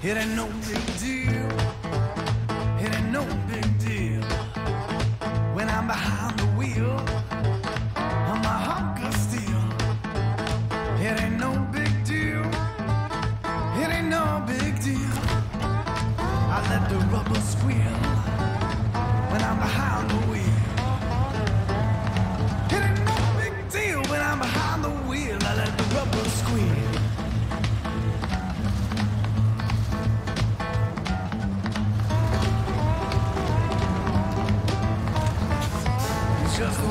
It ain't no big deal. It ain't no big deal. When I'm behind the wheel of my hunk of steel. It ain't no big deal. It ain't no big deal. I let the rubber squeal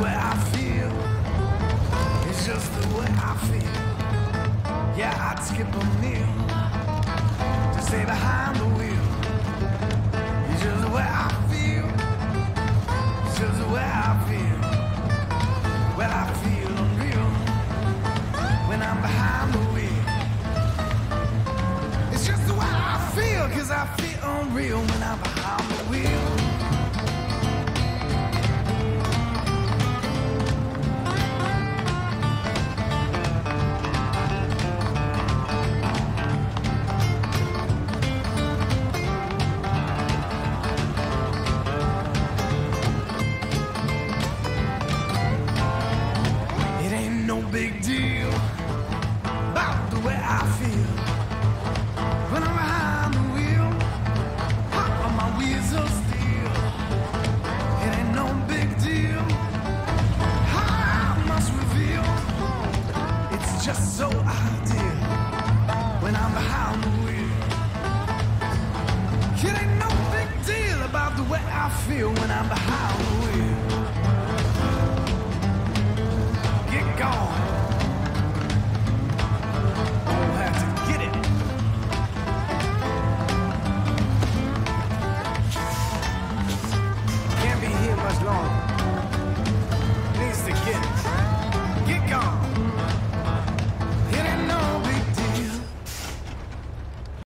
way I feel. It's just the way I feel. Yeah, I'd skip a meal to stay behind the wheel. It's just the way I feel. It's just the way I feel. Well, I feel unreal when I'm behind the wheel. It's just the way I feel, cause I feel unreal when I'm behind the wheel. Feel when I'm behind the wheel. Get gone.